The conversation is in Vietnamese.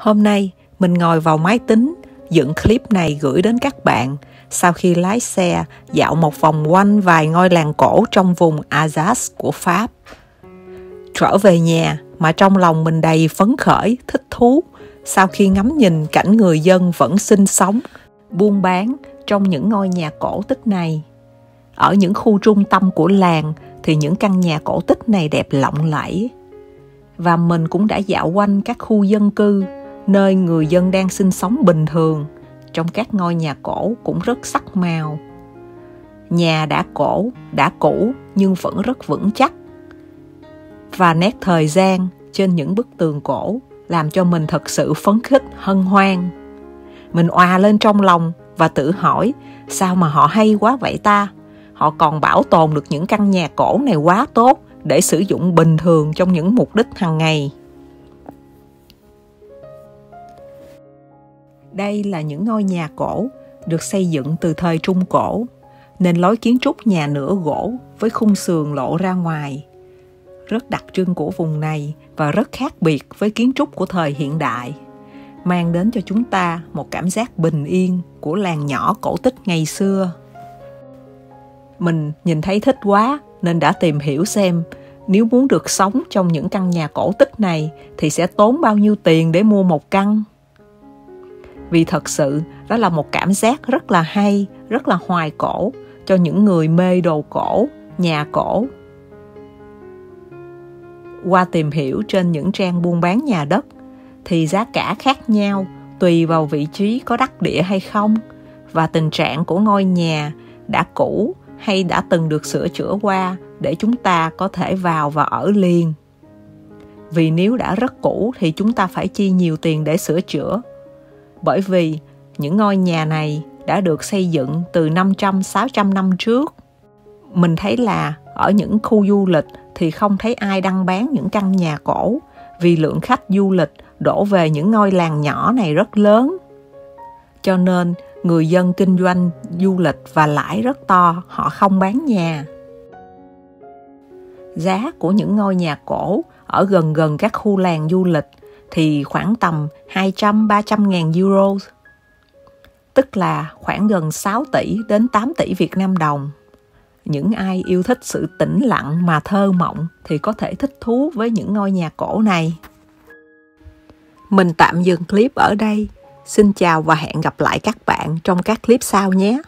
Hôm nay mình ngồi vào máy tính dựng clip này gửi đến các bạn sau khi lái xe dạo một vòng quanh vài ngôi làng cổ trong vùng Alsace của Pháp. Trở về nhà mà trong lòng mình đầy phấn khởi, thích thú sau khi ngắm nhìn cảnh người dân vẫn sinh sống, buôn bán trong những ngôi nhà cổ tích này. Ở những khu trung tâm của làng thì những căn nhà cổ tích này đẹp lộng lẫy. Và mình cũng đã dạo quanh các khu dân cư nơi người dân đang sinh sống bình thường. Trong các ngôi nhà cổ cũng rất sắc màu. Nhà đã cổ, đã cũ, nhưng vẫn rất vững chắc. Và nét thời gian trên những bức tường cổ làm cho mình thật sự phấn khích, hân hoan. Mình oà lên trong lòng và tự hỏi, sao mà họ hay quá vậy ta? Họ còn bảo tồn được những căn nhà cổ này quá tốt để sử dụng bình thường trong những mục đích hàng ngày. Đây là những ngôi nhà cổ được xây dựng từ thời Trung Cổ, nên lối kiến trúc nhà nửa gỗ với khung sườn lộ ra ngoài. Rất đặc trưng của vùng này và rất khác biệt với kiến trúc của thời hiện đại, mang đến cho chúng ta một cảm giác bình yên của làng nhỏ cổ tích ngày xưa. Mình nhìn thấy thích quá nên đã tìm hiểu xem nếu muốn được sống trong những căn nhà cổ tích này thì sẽ tốn bao nhiêu tiền để mua một căn vì thật sự, đó là một cảm giác rất là hay, rất là hoài cổ cho những người mê đồ cổ, nhà cổ qua tìm hiểu trên những trang buôn bán nhà đất, thì giá cả khác nhau, tùy vào vị trí có đắc địa hay không, và tình trạng của ngôi nhà đã cũ hay đã từng được sửa chữa qua để chúng ta có thể vào và ở liền. Vì nếu đã rất cũ thì chúng ta phải chi nhiều tiền để sửa chữa bởi vì những ngôi nhà này đã được xây dựng từ 500-600 năm trước. Mình thấy là ở những khu du lịch thì không thấy ai đăng bán những căn nhà cổ vì lượng khách du lịch đổ về những ngôi làng nhỏ này rất lớn. Cho nên người dân kinh doanh du lịch và lãi rất to, họ không bán nhà. Giá của những ngôi nhà cổ ở gần gần các khu làng du lịch thì khoảng tầm 200-300 ngàn euro, tức là khoảng gần 6 tỷ đến 8 tỷ Việt Nam đồng. Những ai yêu thích sự tĩnh lặng mà thơ mộng thì có thể thích thú với những ngôi nhà cổ này. Mình tạm dừng clip ở đây. Xin chào và hẹn gặp lại các bạn trong các clip sau nhé.